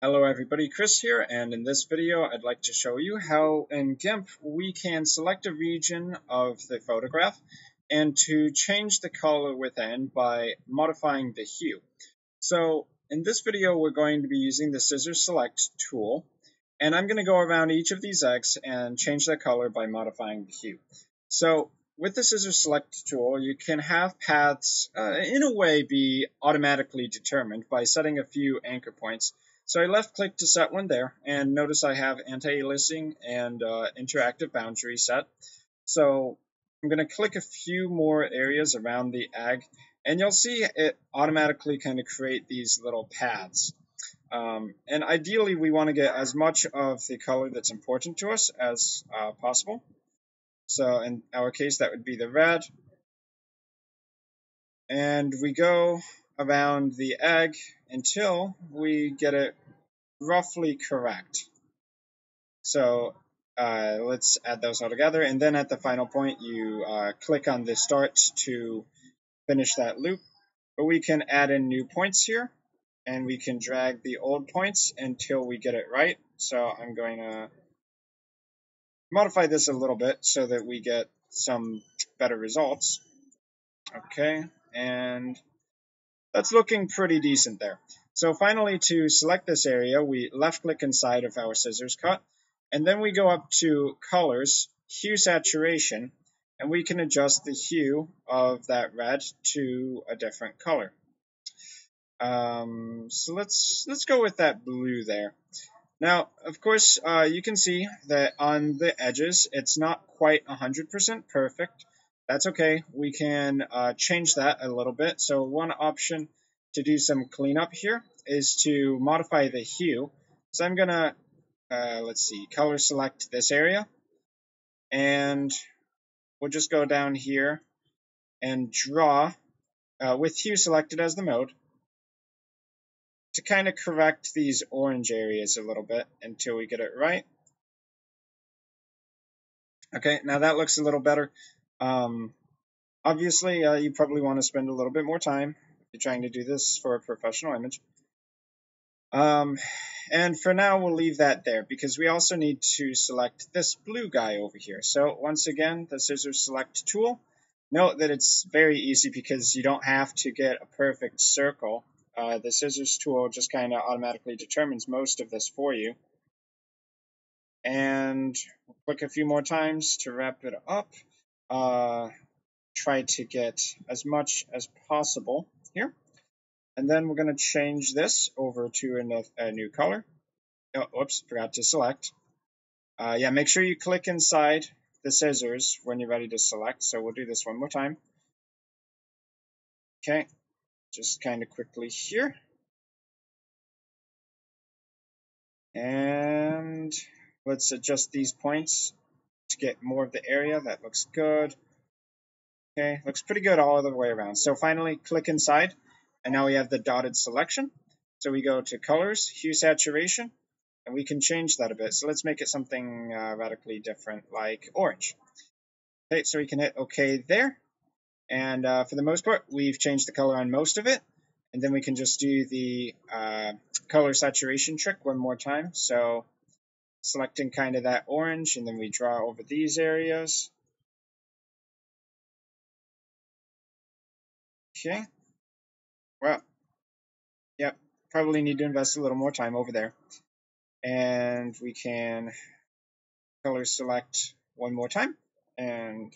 Hello everybody, Chris here, and in this video I'd like to show you how in GIMP we can select a region of the photograph and to change the color within by modifying the hue. So in this video we're going to be using the scissors select tool and I'm going to go around each of these X and change the color by modifying the hue. So with the scissors select tool you can have paths uh, in a way be automatically determined by setting a few anchor points so I left click to set one there and notice I have anti-aliasing and uh, interactive boundary set. So I'm going to click a few more areas around the egg and you'll see it automatically kind of create these little paths. Um, and ideally we want to get as much of the color that's important to us as uh, possible. So in our case that would be the red. And we go around the egg until we get it roughly correct. So uh, let's add those all together. And then at the final point, you uh, click on the start to finish that loop. But we can add in new points here and we can drag the old points until we get it right. So I'm going to modify this a little bit so that we get some better results. Okay, and that's looking pretty decent there. So finally, to select this area, we left click inside of our scissors cut, and then we go up to colors, hue saturation, and we can adjust the hue of that red to a different color. Um, so let's let's go with that blue there. Now, of course, uh, you can see that on the edges, it's not quite 100% perfect, that's okay. We can uh, change that a little bit. So one option to do some cleanup here is to modify the hue. So I'm going to, uh, let's see, color select this area. And we'll just go down here and draw uh, with hue selected as the mode to kind of correct these orange areas a little bit until we get it right. Okay, now that looks a little better. Um, obviously, uh, you probably want to spend a little bit more time you're trying to do this for a professional image. Um, and for now, we'll leave that there because we also need to select this blue guy over here. So once again, the scissors select tool. Note that it's very easy because you don't have to get a perfect circle. Uh, the scissors tool just kind of automatically determines most of this for you. And click a few more times to wrap it up uh, try to get as much as possible here. And then we're going to change this over to a, a new color. Oh, whoops, forgot to select. Uh, yeah, make sure you click inside the scissors when you're ready to select. So we'll do this one more time. Okay, just kind of quickly here. And let's adjust these points get more of the area. That looks good. Okay, looks pretty good all the way around. So finally, click inside, and now we have the dotted selection. So we go to colors, hue saturation, and we can change that a bit. So let's make it something uh, radically different, like orange. Okay, so we can hit OK there. And uh, for the most part, we've changed the color on most of it. And then we can just do the uh, color saturation trick one more time. So selecting kind of that orange, and then we draw over these areas. Okay. Well, yep, probably need to invest a little more time over there. And we can color select one more time. And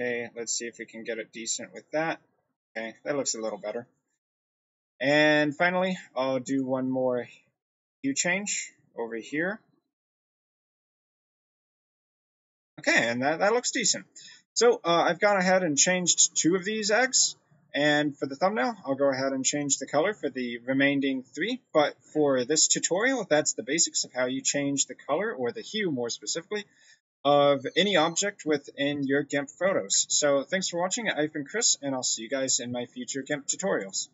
okay, let's see if we can get it decent with that. Okay, that looks a little better. And finally, I'll do one more hue change over here. Okay, and that, that looks decent. So uh, I've gone ahead and changed two of these eggs. And for the thumbnail, I'll go ahead and change the color for the remaining three. But for this tutorial, that's the basics of how you change the color, or the hue more specifically, of any object within your GIMP photos. So thanks for watching. I've been Chris, and I'll see you guys in my future GIMP tutorials.